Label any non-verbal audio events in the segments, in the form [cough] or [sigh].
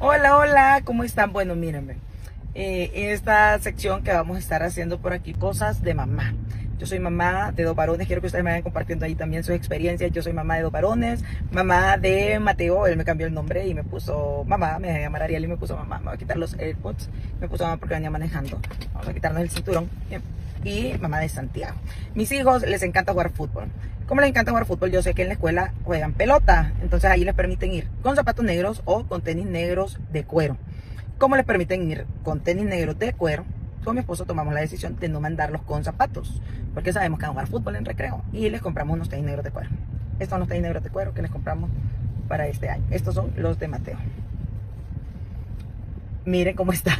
Hola, hola, ¿cómo están? Bueno, mírenme. Eh, en esta sección que vamos a estar haciendo por aquí, cosas de mamá. Yo soy mamá de dos varones, quiero que ustedes me vayan compartiendo ahí también sus experiencias. Yo soy mamá de dos varones, mamá de Mateo, él me cambió el nombre y me puso mamá, me dejé llamar Ariel y me puso mamá. Me voy a quitar los AirPods, me puso mamá porque venía manejando. Vamos a quitarnos el cinturón. Y mamá de Santiago. Mis hijos les encanta jugar fútbol. Como les encanta jugar fútbol, yo sé que en la escuela juegan pelota. Entonces ahí les permiten ir con zapatos negros o con tenis negros de cuero. ¿Cómo les permiten ir con tenis negros de cuero? Con mi esposo tomamos la decisión de no mandarlos con zapatos. Porque sabemos que van a jugar fútbol en recreo. Y les compramos unos tenis negros de cuero. Estos son los tenis negros de cuero que les compramos para este año. Estos son los de Mateo. Miren cómo está.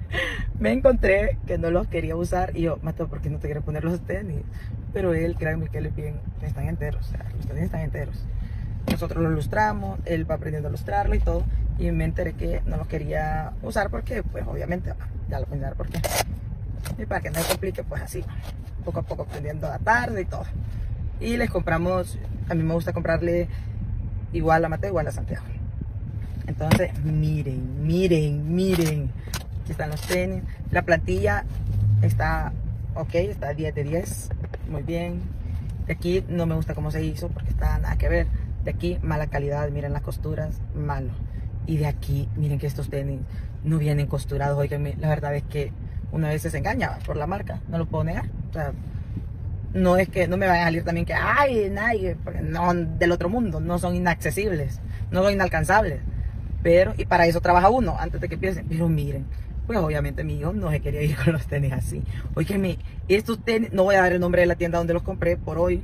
[laughs] Me encontré que no los quería usar y yo, Mateo, ¿por qué no te quieres poner los tenis? Pero él, créanme que le piden, están enteros, o sea, los tenis están enteros. Nosotros los lustramos, él va aprendiendo a lustrarlo y todo. Y me enteré que no los quería usar porque, pues obviamente, ya lo pensar por qué. Y para que no se complique, pues así, poco a poco aprendiendo a la tarde y todo. Y les compramos, a mí me gusta comprarle igual a Mateo, igual a Santiago. Entonces, miren, miren, miren. Aquí están los tenis. La plantilla está ok, está 10 de 10. Muy bien. De aquí no me gusta cómo se hizo porque está nada que ver. De aquí, mala calidad. Miren las costuras, malo. Y de aquí, miren que estos tenis no vienen costurados. Oiganme, la verdad es que una vez se engaña por la marca. No lo puedo negar. No es que no me vayan a salir también que, ay, nadie, no del otro mundo, no son inaccesibles, no son inalcanzables. Pero, y para eso trabaja uno, antes de que piensen, pero miren, pues obviamente mi hijo no se quería ir [laughs] con los tenis así. Oígame, estos tenis, no voy a dar el nombre de la tienda donde los compré por hoy,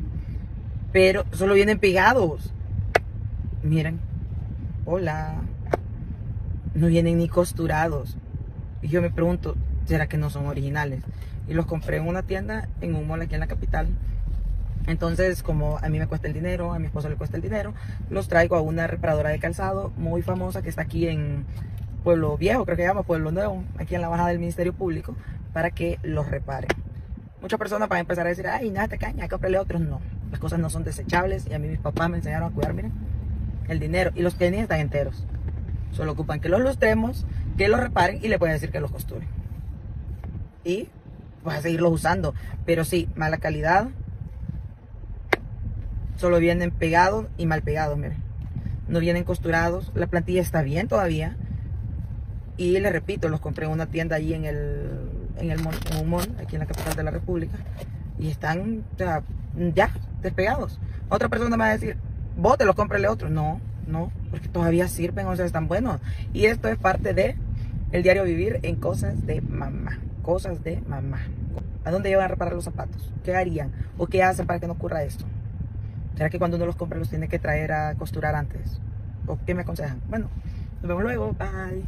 pero solo vienen pegados. Miren, hola, no vienen ni costurados. Y yo me pregunto, ¿será que no son originales? Y los compré en una tienda, en un mall aquí en la capital. Entonces, como a mí me cuesta el dinero, a mi esposo le cuesta el dinero, los traigo a una reparadora de calzado muy famosa que está aquí en Pueblo Viejo, creo que llama Pueblo Nuevo, aquí en la bajada del Ministerio Público, para que los reparen. Muchas personas van a empezar a decir, ay, nada, te caña, comprarle otros. No, las cosas no son desechables y a mí mis papás me enseñaron a cuidar, miren, el dinero. Y los tenis están enteros. Solo ocupan que los lustremos, que los reparen y le pueden decir que los costuren. Y vas a seguirlos usando. Pero sí, mala calidad. Solo vienen pegados y mal pegados, miren. No vienen costurados. La plantilla está bien todavía. Y les repito, los compré en una tienda ahí en el, en el en aquí en la capital de la República. Y están ya despegados. Otra persona me va a decir, vos te los cómprale otro. No, no, porque todavía sirven, o sea, están buenos. Y esto es parte de el diario vivir en cosas de mamá. Cosas de mamá. ¿A dónde llevan a reparar los zapatos? ¿Qué harían? ¿O qué hacen para que no ocurra esto? ¿Será que cuando uno los compra los tiene que traer a costurar antes? ¿O qué me aconsejan? Bueno, nos vemos luego. Bye.